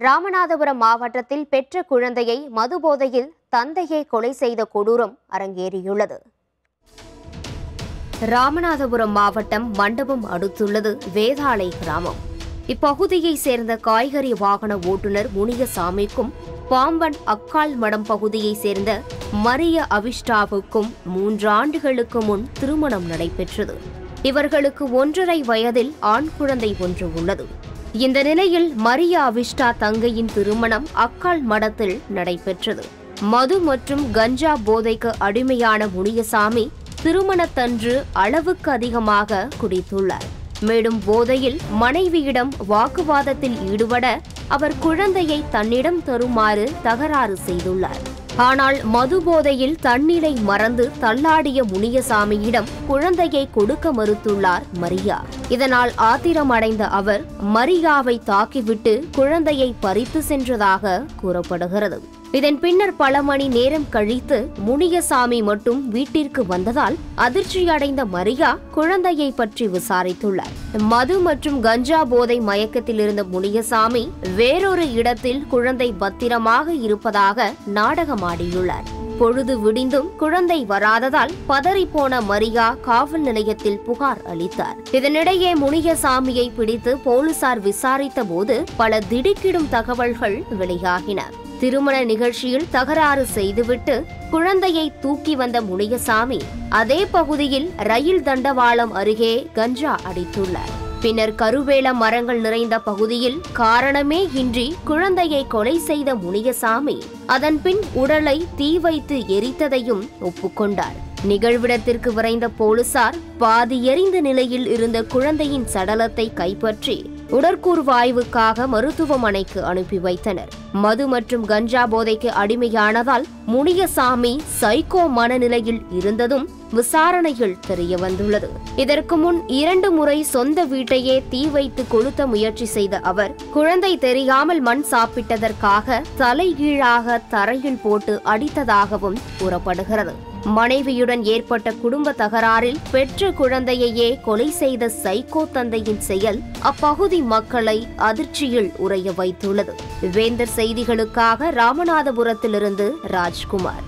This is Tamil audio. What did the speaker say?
ராமநாதபுரம் மாவட்டத்தில் பெற்ற குழந்தையை மதுபோதையில் தந்தையை கொலை செய்த கொடூரம் அரங்கேறியுள்ளது. ராமநாதபுரம் மாவட்டம் மண்டபம் அடுத்துள்ளது வேதாளை கிராமம். இப்பகுதியைச் சேர்ந்த காய்கறி வாகன ஓட்டுநர் முனியசாமிக்கும் பாம்பன் அக்கால் மடம் பகுதியைச் சேர்ந்த மரிய அவிஷ்டாவுக்கும் மூன்று ஆண்டுகளுக்கு முன் திருமணம் நடைபெற்றது. இவர்களுக்கு ஒன்றரை வயதில் ஆண் குழந்தை ஒன்று உள்ளது. இந்த நிலையில் மரியா அவிஷ்டா தங்கையின் திருமணம் அக்கால் மடத்தில் நடைபெற்றது. மது மற்றும் கஞ்சா போதைக்கு அடிமையான முனியசாமி திருமணத்தன்று அளவுக்கு அதிகமாக குடித்துள்ளார். மேலும் போதையில் மனைவியிடம் வாக்குவாதத்தில் ஈடுபட அவர் குழந்தையை தன்னிடம் தருமாறு தகராறு செய்துள்ளார். ஆனால் மது போதையில் தண்ணீரை மறந்து தள்ளாடிய முனியசாமியிடம் குழந்தையை கொடுக்க மறுத்துள்ளார் மரியா. இதனால் ஆத்திரமடைந்த அவர் மரியாவை தாக்கிவிட்டு குழந்தையை பறித்து சென்றதாக கூறப்படுகிறது. இதன் பின்னர் பல மணி நேரம் கழித்து முனியசாமி மட்டும் வீட்டிற்கு வந்ததால் அதிர்ச்சியடைந்த மரியா குழந்தையை பற்றி விசாரித்துள்ளார். மது மற்றும் கஞ்சா போதை மயக்கத்தில் இருந்த முனியசாமி வேறொரு இடத்தில் குழந்தை பத்திரமாக இருப்பதாக நாடகம் நாடகமாடியுள்ளார் பொழுது விடிந்தும் குழந்தை வராததால் பதறிப்போன மரியா காவல் நிலையத்தில் புகார் அளித்தார். இதனிடையே முனியசாமியை பிடித்து போலீசார் விசாரித்த போது பல திடுக்கிடும் தகவல்கள் வெளியாகின. திருமண நிகழ்ச்சியில் தகராறு செய்துவிட்டு குழந்தையை தூக்கி வந்த முனியசாமி அதே பகுதியில் ரயில் தண்டவாளம் அருகே கஞ்சா அடித்துள்ளார். பின்னர் கருவேல மரங்கள் நிறைந்த பகுதியில் காரணமே இன்றி குழந்தையை கொலை செய்த முனியசாமி. அதன்பின் உடலை தீ வைத்து எரித்ததையும் ஒப்புக்கொண்டார். நிகழ்விடத்திற்கு விரைந்த போலீசார் பாதி எரிந்த நிலையில் இருந்த குழந்தையின் சடலத்தை கைப்பற்றி உடற்கூர்வாய்வுக்காக மருத்துவமனைக்கு அனுப்பி வைத்தனர். மது மற்றும் கஞ்சா போதைக்கு அடிமையானதால் முனியசாமி சைக்கோ மனநிலையில் இருந்ததும் விசாரணையில் தெரிய வந்துள்ளது இதற்கு முன் இரண்டு முறை சொந்த வீட்டையே தீ வைத்து கொளுத்த முயற்சி செய்த அவர் குழந்தை தெரியாமல் மண் சாப்பிட்டதற்காக தலைகீழாக தரையில் போட்டு அடித்ததாகவும் கூறப்படுகிறது. மனைவியுடன் ஏற்பட்ட குடும்ப தகராறில் பெற்ற குழந்தையையே கொலை செய்த சைக்கோ தந்தையின் செயல் அப்பகுதி மக்களை அதிர்ச்சியில் உறைய வைத்துள்ளது. வேந்தர் செய்திகளுக்காக ராமநாதபுரத்திலிருந்து ராஜ்குமார்.